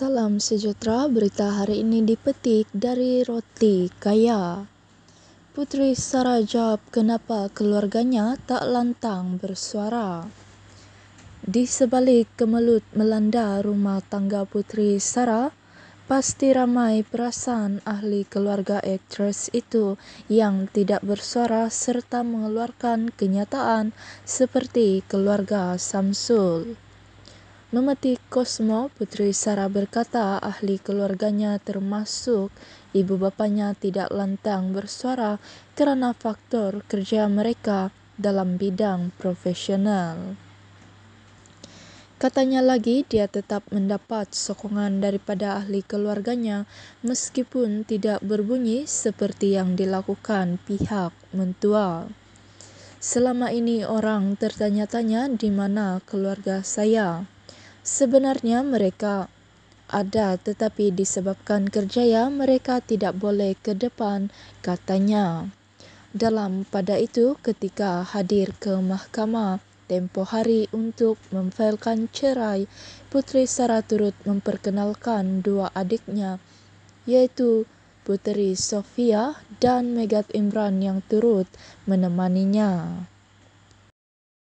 Salam sejahtera, berita hari ini dipetik dari Roti Kaya. Putri Sarah kenapa keluarganya tak lantang bersuara. Di sebalik kemelut melanda rumah tangga Putri Sarah, pasti ramai perasaan ahli keluarga aktris itu yang tidak bersuara serta mengeluarkan kenyataan seperti keluarga Samsul. Memetik Kosmo, Putri Sarah berkata ahli keluarganya termasuk ibu bapanya tidak lantang bersuara kerana faktor kerja mereka dalam bidang profesional. Katanya lagi dia tetap mendapat sokongan daripada ahli keluarganya meskipun tidak berbunyi seperti yang dilakukan pihak mentua. Selama ini orang tertanya-tanya di mana keluarga saya. Sebenarnya mereka ada tetapi disebabkan kerjaya mereka tidak boleh ke depan katanya. Dalam pada itu ketika hadir ke mahkamah tempoh hari untuk memfailkan cerai, Putri Sarah turut memperkenalkan dua adiknya yaitu Puteri Sofia dan Megat Imran yang turut menemaninya.